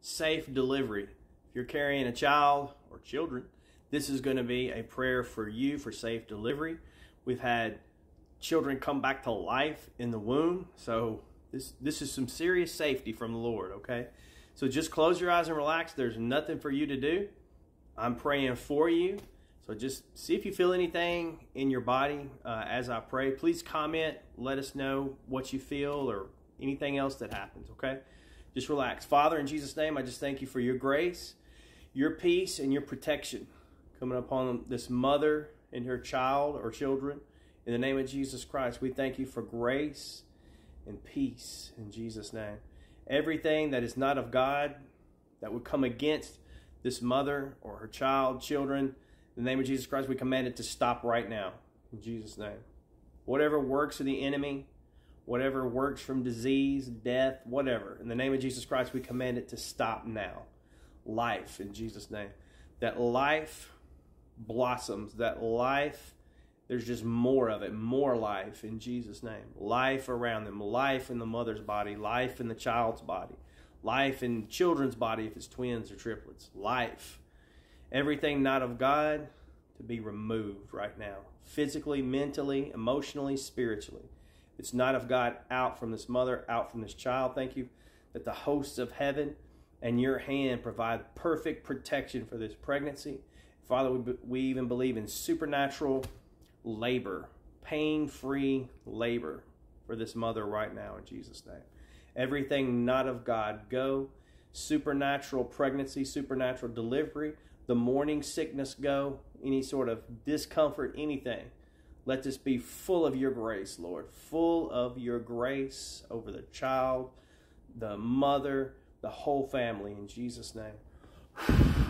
safe delivery. If you're carrying a child or children, this is going to be a prayer for you for safe delivery. We've had children come back to life in the womb, so this this is some serious safety from the Lord, okay? So just close your eyes and relax. There's nothing for you to do. I'm praying for you. So just see if you feel anything in your body uh, as I pray. Please comment. Let us know what you feel or anything else that happens, okay? Just relax. Father, in Jesus' name, I just thank you for your grace, your peace, and your protection coming upon this mother and her child or children. In the name of Jesus Christ, we thank you for grace and peace in Jesus' name. Everything that is not of God that would come against this mother or her child, children, in the name of Jesus Christ, we command it to stop right now. In Jesus' name. Whatever works of the enemy, whatever works from disease, death, whatever, in the name of Jesus Christ, we command it to stop now. Life, in Jesus' name. That life blossoms, that life, there's just more of it, more life in Jesus' name. Life around them, life in the mother's body, life in the child's body, life in children's body if it's twins or triplets, life. Everything not of God to be removed right now, physically, mentally, emotionally, spiritually. It's not of God out from this mother, out from this child. Thank you that the hosts of heaven and your hand provide perfect protection for this pregnancy. Father, we, we even believe in supernatural labor, pain free labor for this mother right now in Jesus' name. Everything not of God, go. Supernatural pregnancy, supernatural delivery, the morning sickness go, any sort of discomfort, anything. Let this be full of your grace, Lord, full of your grace over the child, the mother, the whole family, in Jesus' name.